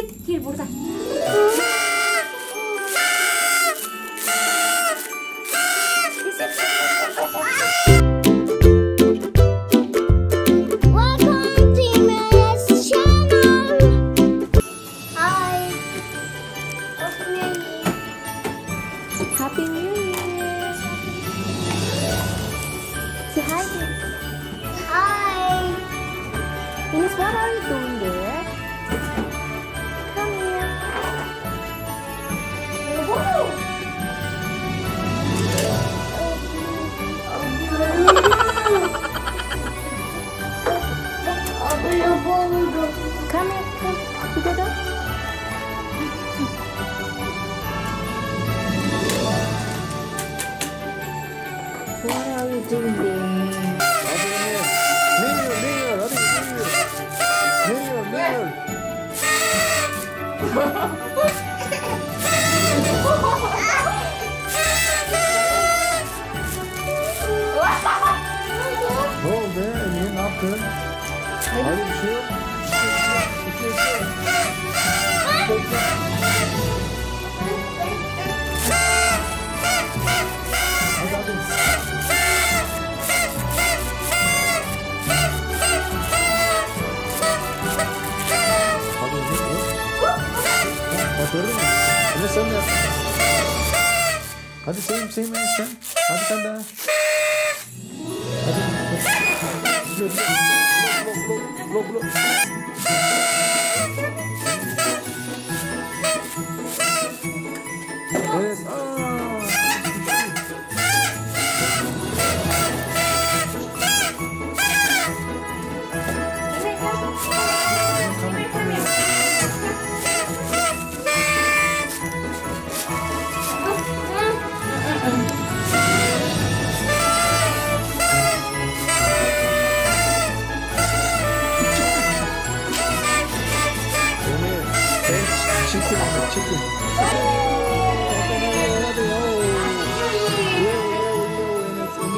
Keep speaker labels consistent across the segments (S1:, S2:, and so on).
S1: que te quiere bordar. Ne oldu? Niye ne yaptın? Hadi bir şey yok. Bir şey yok. Bak gördün mü? Yine sen de. Hadi Sevim Sevim Enes sen. Hadi sen de. Hadi. Evet. Aa.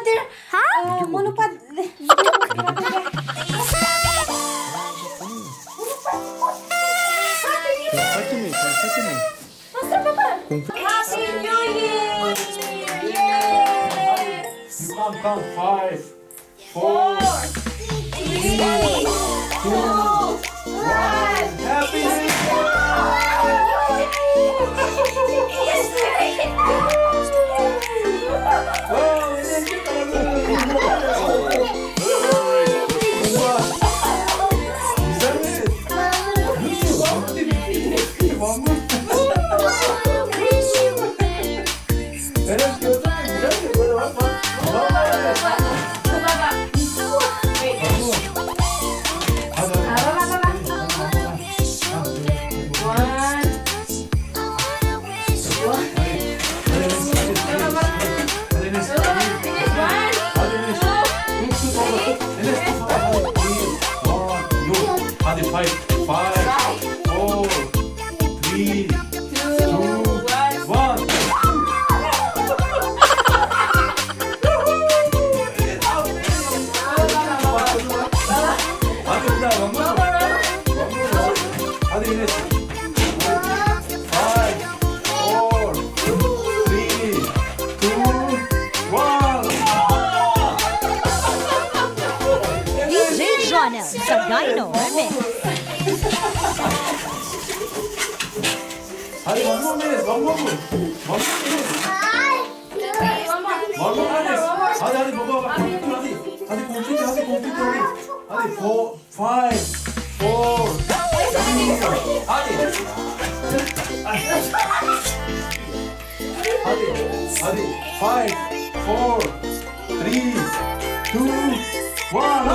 S2: you put that there.
S3: Huh?
S2: Uh, monopod.
S1: Confetti mi? Confetti mi?
S2: Master Papa.
S1: Confetti.
S2: Happy New Year. Yes.
S1: You can't count five, four,
S2: Three, two, one.
S1: Happy New Enes Enes gördün mü? Güzel mi? Böyle bak bak. Hadi one more one more. One more Enes. One more Enes. Hadi hadi baba bak. Hadi. Hadi konfeti hadi konfeti hadi. Hadi three. Hadi.
S2: Five, four, three, two, one.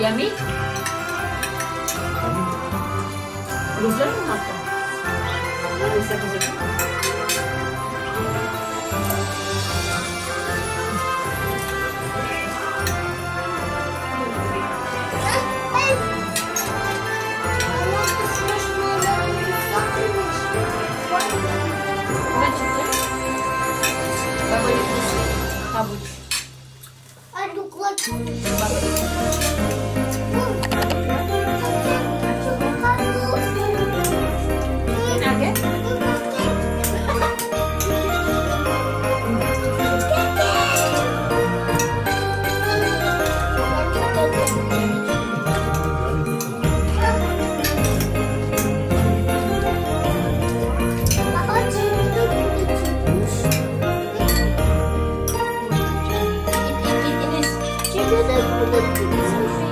S2: Yummy?
S3: Güzel mi hatta? Neyse güzel. Havuç.
S2: Hadi kulak.
S3: Baba. Jesus.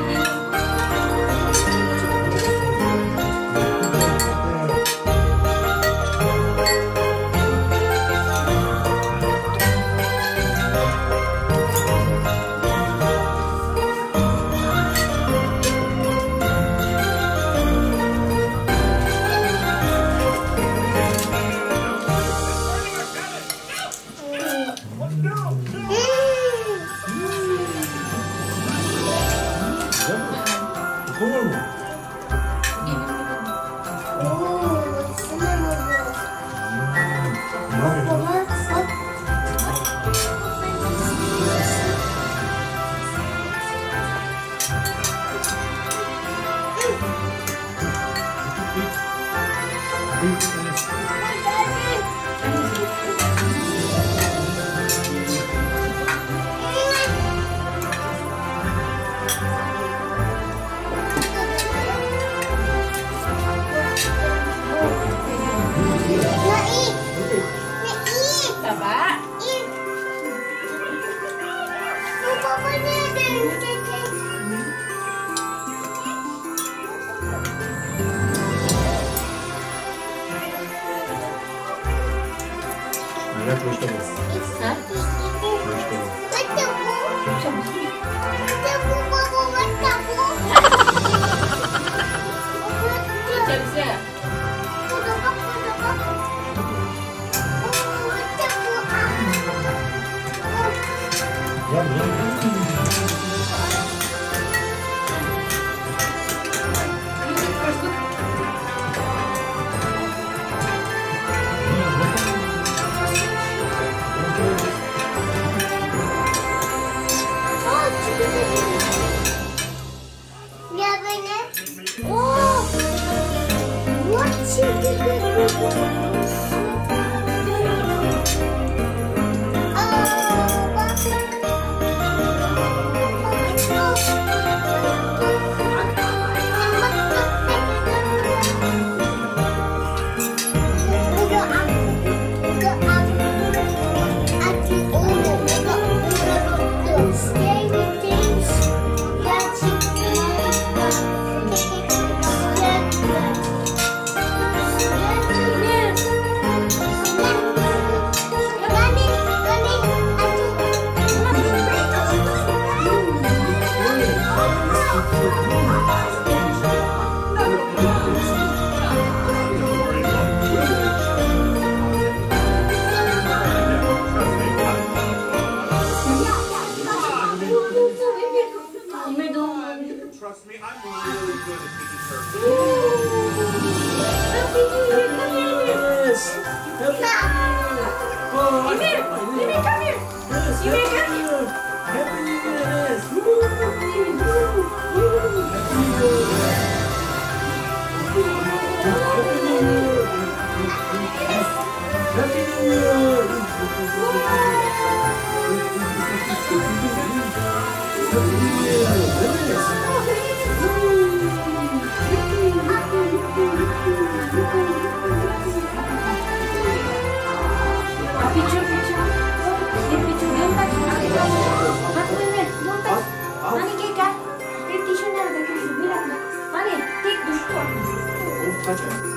S3: がとうございます。
S2: Kaç ay?